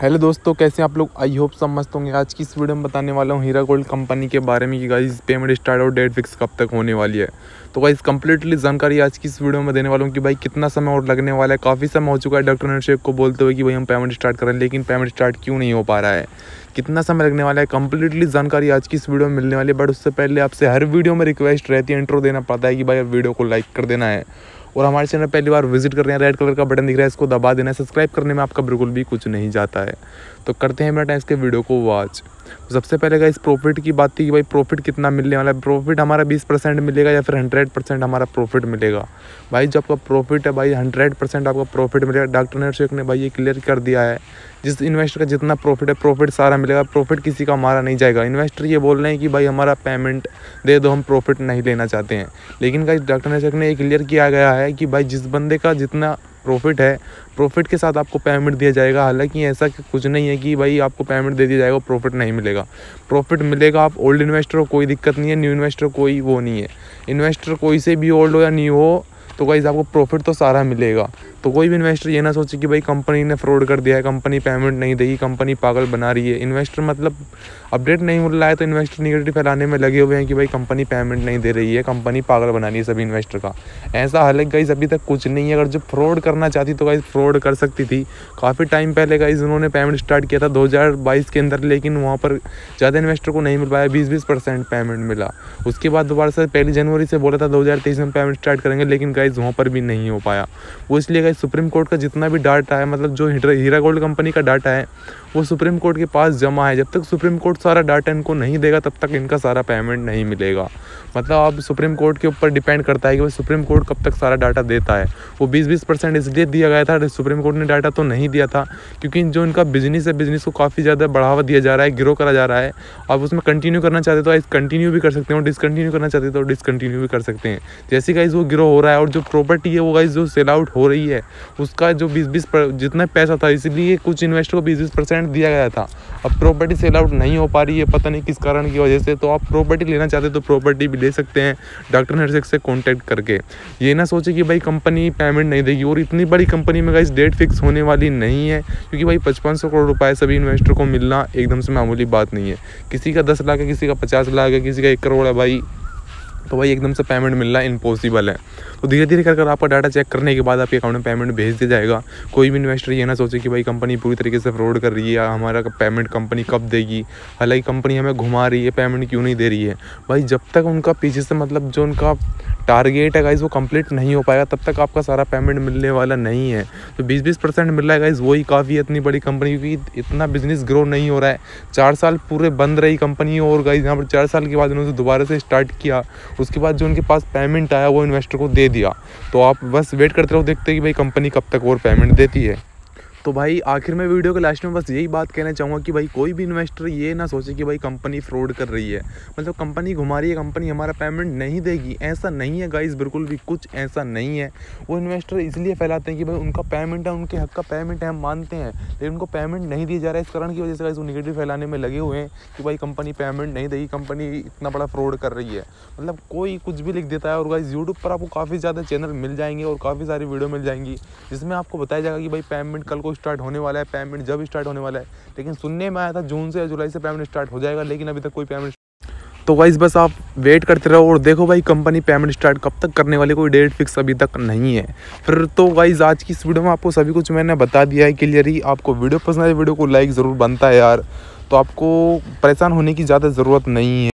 Hello दोस्तों, कैसे आप लोग? आई होप सब मस्त होंगे। आज की इस वीडियो में बताने वाला हूँ हीरा गोल्ड कंपनी के बारे में कि गाइस पेमेंट स्टार्ट और डेट फिक्स कब तक होने वाली है। तो गाइस कंप्लीटली जानकारी आज की इस वीडियो में देने वाला हूँ कि भाई कितना समय और लगने वाला है। काफ़ी समय हो चुका है डॉक्टर नरशेख को बोलते हुए कि भाई हम पेमेंट स्टार्ट करें लेकिन पेमेंट स्टार्ट क्यों नहीं हो पा रहा है? कितना समय लगने वाला है? कंप्लीटली जानकारी आज की इस वीडियो में मिलने वाली है। बट उससे पहले आपसे हर वीडियो में रिक्वेस्ट रहती है इंट्रो देना पड़ता है कि भाई वीडियो को लाइक कर देना है। और हमारे चैनल पहली बार विज़िट कर रहे हैं, रेड कलर का बटन दिख रहा है, इसको दबा देना सब्सक्राइब करने में आपका बिल्कुल भी कुछ नहीं जाता है। तो करते हैं मेरा टाइम इसके वीडियो को वॉच सबसे पहले का इस प्रॉफिट की बात थी कि भाई प्रॉफिट कितना मिलने वाला है। प्रॉफिट हमारा बीस परसेंट मिलेगा या फिर हंड्रेड परसेंट हमारा प्रॉफिट मिलेगा। भाई जो आपका प्रॉफिट है भाई हंड्रेड परसेंट आपका प्रॉफिट मिलेगा। डॉक्टर नरशेख ने भाई ये क्लियर कर दिया है। जिस इन्वेस्टर का जितना प्रॉफिट है प्रॉफिट सारा मिलेगा। प्रॉफिट किसी का हमारा नहीं जाएगा। इन्वेस्टर ये बोल रहे हैं कि भाई हमारा पेमेंट दे दो, हम प्रॉफिट नहीं लेना चाहते हैं। लेकिन भाई डॉक्टर नरशेख ने ये क्लियर किया गया है कि भाई जिस बंदे का जितना प्रॉफिट है। प्रॉफिट के साथ आपको पेमेंट दिया जाएगा। हालाँकि ऐसा कुछ नहीं है कि भाई आपको पेमेंट दे दिया जाएगा प्रॉफिट नहीं मिलेगा। प्रॉफिट मिलेगा, आप ओल्ड इन्वेस्टर हो, कोई दिक्कत नहीं है। न्यू इन्वेस्टर कोई वो नहीं है। इन्वेस्टर कोई से भी ओल्ड हो या न्यू हो तो गाइज़ आपको प्रॉफिट तो सारा मिलेगा। तो कोई भी इन्वेस्टर ये ना सोचे कि भाई कंपनी ने फ्रॉड कर दिया है कंपनी पेमेंट नहीं देगी कंपनी पागल बना रही है। इन्वेस्टर मतलब अपडेट नहीं मिल रहा है तो इन्वेस्टर निगेटिव फैलाने में लगे हुए हैं कि भाई कंपनी पेमेंट नहीं दे रही है कंपनी पागल बना रही है सभी इन्वेस्टर का। ऐसा हालाँकि गाइज़ अभी तक कुछ नहीं है। अगर जो फ्रॉड करना चाहती तो गाइज़ फ्रॉड कर सकती थी। काफ़ी टाइम पहले गाइज़ उन्होंने पेमेंट स्टार्ट किया था दो हज़ार बाईस के अंदर, लेकिन वहाँ पर ज़्यादा इन्वेस्टर को नहीं मिल पाया। बीस बीस परसेंट पेमेंट मिला। उसके बाद दोबारा से पहली जनवरी से बोला था दो हज़ार तेईस में पेमेंट स्टार्ट करेंगे, लेकिन गाइज़ वहाँ पर भी नहीं हो पाया। वो इसलिए सुप्रीम कोर्ट का जितना भी डाटा है मतलब जो हीरा गोल्ड कंपनी का डाटा है वो सुप्रीम कोर्ट के पास जमा है। जब तक सुप्रीम कोर्ट सारा डाटा इनको नहीं देगा, तब तक इनका सारा पेमेंट नहीं मिलेगा। मतलब अब सुप्रीम कोर्ट के ऊपर डिपेंड करता है कि वो सुप्रीम कोर्ट कब तक सारा डाटा देता है। वो बीस बीस परसेंट इसलिए दिया गया था, सुप्रीम कोर्ट ने डाटा तो नहीं दिया था, क्योंकि जो इनका बिज़नेस है बिज़नेस को काफ़ी ज़्यादा बढ़ावा दिया जा रहा है ग्रो करा जा रहा है। अब उसमें कंटिन्यू करना चाहते तो कंटिन्यू भी कर सकते हैं, और डिसकंटिन्यू करना चाहते तो डिसकंटिन्यू भी कर सकते हैं। जैसे गाइज़ वो ग्रो हो रहा है, और जो प्रॉपर्टी है वो गाइज़ जो सेल आउट हो रही है, उसका जो बीस बीस जितना पैसा था, इसलिए कुछ इन्वेस्टर को बीस बीस परसेंट दिया गया था। अब प्रॉपर्टी सेल आउट नहीं हो पा रही है, पता नहीं किस कारण की वजह से तो आप प्रॉपर्टी लेना चाहते तो प्रॉपर्टी भी ले सकते हैं डॉक्टर नर्सिक से कॉन्टैक्ट करके। ये ना सोचे कि भाई कंपनी पेमेंट नहीं देगी, और इतनी बड़ी कंपनी में गाइस डेट फिक्स होने वाली नहीं है, क्योंकि भाई पचपन सौ करोड़ रुपए सभी इन्वेस्टर को मिलना एकदम से मामूली बात नहीं है। किसी का दस लाख है, किसी का पचास लाख है, किसी का एक करोड़ है भाई। तो भाई एकदम से पेमेंट मिलना इम्पॉसिबल है। तो धीरे धीरे कर कर आपका डाटा चेक करने के बाद आपके अकाउंट में पेमेंट भेज दिया जाएगा। कोई भी इन्वेस्टर ये ना सोचे कि भाई कंपनी पूरी तरीके से फ्रॉड कर रही है हमारा पेमेंट कंपनी कब देगी? हालाँकि कंपनी हमें घुमा रही है पेमेंट क्यों नहीं दे रही है? भाई जब तक उनका पीछे से मतलब जो उनका टारगेट है गाइज़ वो कंप्लीट नहीं हो पाएगा, तब तक आपका सारा पेमेंट मिलने वाला नहीं है। तो बीस बीस परसेंट मिल रहा है गाइज़ वही काफ़ी है इतनी बड़ी कंपनी क्योंकि इतना बिज़नेस ग्रो नहीं हो रहा है। चार साल पूरे बंद रही कंपनी और गाइज़ यहाँ पर चार साल के बाद उन्होंने दोबारा से स्टार्ट किया। उसके बाद जो उनके पास पेमेंट आया, वो इन्वेस्टर को दे दिया। तो आप बस वेट करते रहो, देखते कि भाई कंपनी कब तक और पेमेंट देती है। तो भाई, आखिर में वीडियो के लास्ट में बस यही बात कहना चाहूँगा कि भाई, कोई भी इन्वेस्टर ये ना सोचे कि भाई कंपनी फ्रॉड कर रही है। मतलब कंपनी घुमा रही है कंपनी हमारा पेमेंट नहीं देगी। ऐसा नहीं है गाइस बिल्कुल भी कुछ ऐसा नहीं है। वो इन्वेस्टर इसलिए फैलाते हैं कि भाई उनका पेमेंट है, उनके हक का पेमेंट है, हम मानते हैं। लेकिन उनको पेमेंट नहीं दिया जा रहा है, इस कारण की वजह से गाइस वो निगेटिव फैलाने में लगे हुए हैं कि भाई कंपनी पेमेंट नहीं देगी कंपनी इतना बड़ा फ्रॉड कर रही है। मतलब कोई कुछ भी लिख देता है और गाइस यूट्यूब पर आपको काफ़ी ज़्यादा चैनल मिल जाएँगे और काफ़ी सारी वीडियो मिल जाएँगी, जिसमें आपको बताया जाएगा कि भाई पेमेंट कल को स्टार्ट होने वाला है पेमेंट जब स्टार्ट होने वाला है। लेकिन सुनने में आया था, जून से या जुलाई से पेमेंट स्टार्ट हो जाएगा, लेकिन अभी तक कोई पेमेंट तो वाइज बस आप वेट करते रहो और देखो भाई कंपनी पेमेंट स्टार्ट कब तक करने वाली कोई डेट फिक्स अभी तक नहीं है। फिर तो वाइज आज की इस वीडियो में आपको सभी कुछ मैंने बता दिया है क्लियरली आपको वीडियो पसंद है वीडियो को लाइक ज़रूर बनता है यार। तो आपको परेशान होने की ज़्यादा ज़रूरत नहीं है।